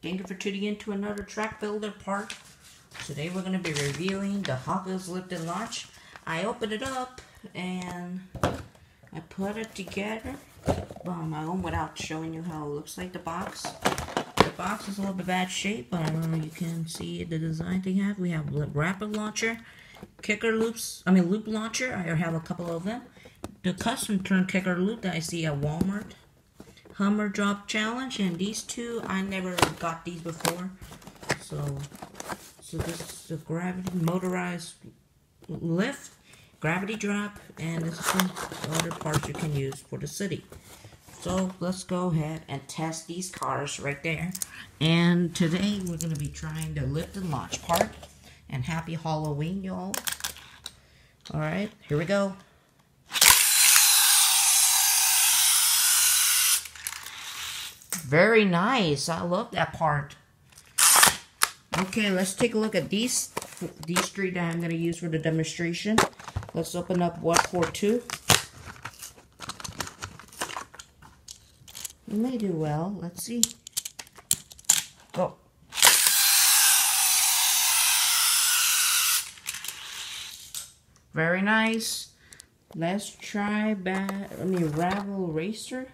Thank you for tuning in to another track builder part. Today we're going to be reviewing the Hot Wheels Lift and Launch. I opened it up and I put it together on my own without showing you how it looks like the box. The box is a little bit bad shape, but know you can see the design they have. We have rapid launcher, kicker loops, I mean loop launcher. I have a couple of them. The custom turn kicker loop that I see at Walmart. Hammer drop challenge and these two I never got these before. So so this is the gravity motorized lift, gravity drop, and this is some other parts you can use for the city. So let's go ahead and test these cars right there. And today we're going to be trying the lift and launch part. And happy Halloween, y'all. Alright, here we go. Very nice. I love that part. Okay, let's take a look at these these three that I'm going to use for the demonstration. Let's open up 142. You may do well. Let's see. Go. Very nice. Let's try back. I mean, Ravel Racer.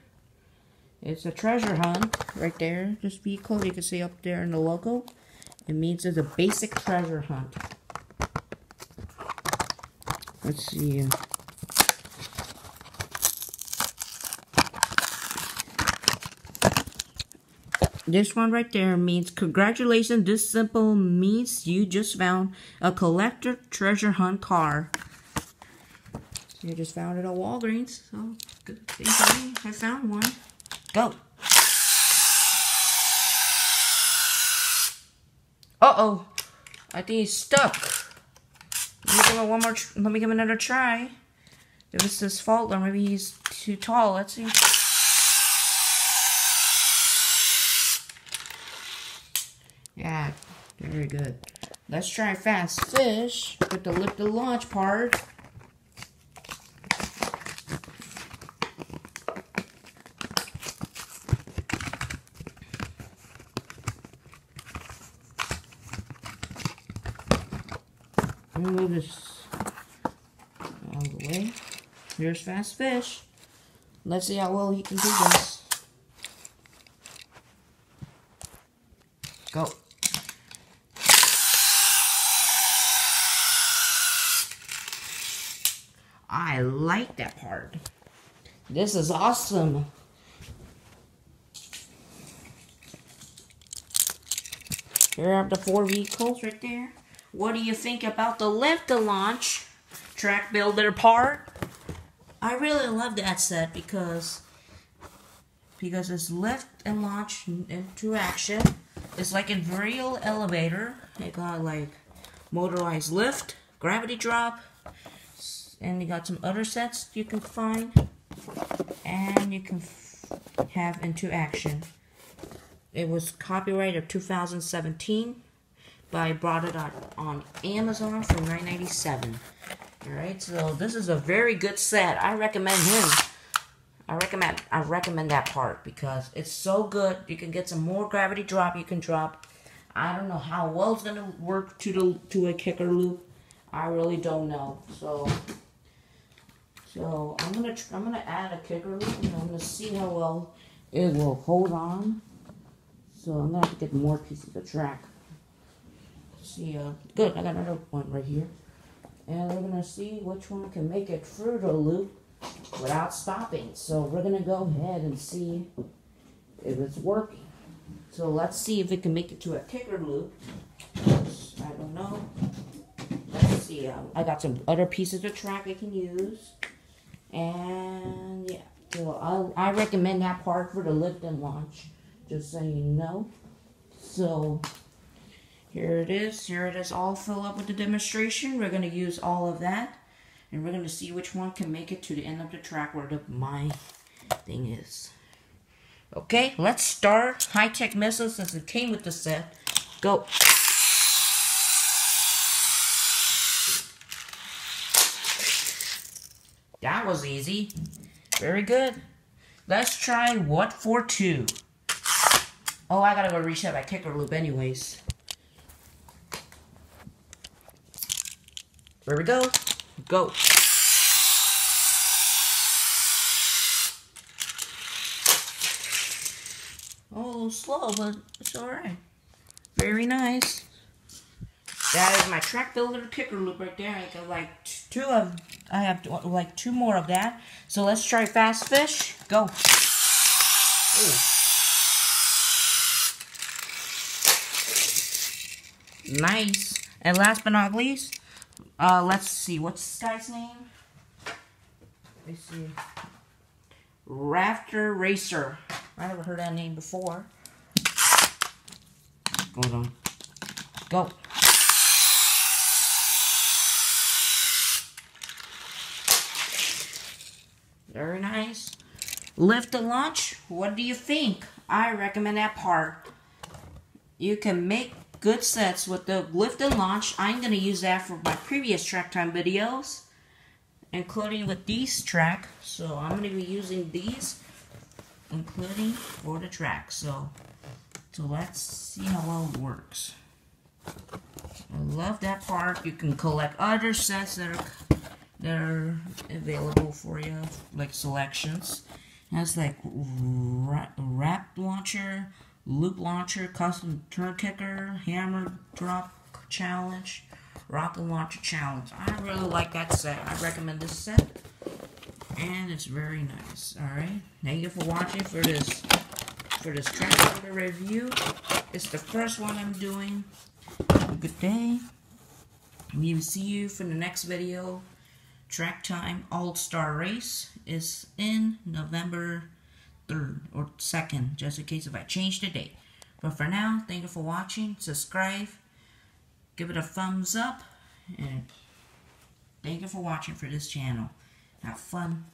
It's a treasure hunt right there. This vehicle you can see up there in the logo. It means it's a basic treasure hunt. Let's see. This one right there means congratulations. This simple means you just found a collector treasure hunt car. You just found it at Walgreens, so good thing for me. I found one. Go. Uh-oh. I think he's stuck. Let me give him one more, let me give him another try. If it's his fault, or maybe he's too tall. Let's see. Yeah, very good. Let's try Fast Fish with the lift the launch part. Move this all the way. Here's Fast Fish. Let's see how well he can do this. Go. I like that part. This is awesome. Here are the four vehicles right there. What do you think about the lift to launch track builder part? I really love that set because because it's lift and launch into action. It's like a real elevator. It got like motorized lift, gravity drop, and you got some other sets you can find, and you can have into action. It was copyright of 2017 but I brought it on, on Amazon for 9.97. Alright, so this is a very good set. I recommend him. I recommend I recommend that part because it's so good. You can get some more gravity drop you can drop. I don't know how well it's gonna work to the to a kicker loop. I really don't know. So so I'm gonna I'm gonna add a kicker loop and I'm gonna see how well it will hold on. So I'm gonna have to get more pieces of track see, uh, good, I got another one right here. And we're gonna see which one can make it through the loop without stopping. So we're gonna go ahead and see if it's working. So let's see if it can make it to a kicker loop. I don't know. Let's see, um, I got some other pieces of track I can use. And yeah, so I'll, I recommend that part for the lift and launch, just so you know. So here it is. Here it is all filled up with the demonstration. We're going to use all of that. And we're going to see which one can make it to the end of the track where the, my thing is. Okay, let's start high-tech missiles since it came with the set. Go. That was easy. Very good. Let's try what for two. Oh, I gotta go reset my kicker loop anyways. There we go. Go. Oh, slow, but it's alright. Very nice. That is my track builder kicker loop right there. I got like two of, I have like two more of that. So let's try fast fish. Go. Ooh. Nice. And last but not least, uh, let's see, what's this guy's name? Let's see. Rafter Racer. I never heard that name before. Hold on. Go. Very nice. Lift and launch. What do you think? I recommend that part. You can make good sets with the lift and launch. I'm going to use that for my previous track time videos, including with these track. So I'm going to be using these, including for the track. So, so let's see how well it works. I love that part. You can collect other sets that are that are available for you, like selections. Has like wrap launcher, loop launcher, custom turn kicker, hammer drop challenge, rocket launcher challenge. I really like that set. I recommend this set. And it's very nice. Alright. Thank you for watching for this for this track review. It's the first one I'm doing. Good day. We will see you for the next video. Track Time All-Star Race is in November 3rd or 2nd, just in case if I change the date. But for now, thank you for watching. Subscribe. Give it a thumbs up. And thank you for watching for this channel. Have fun.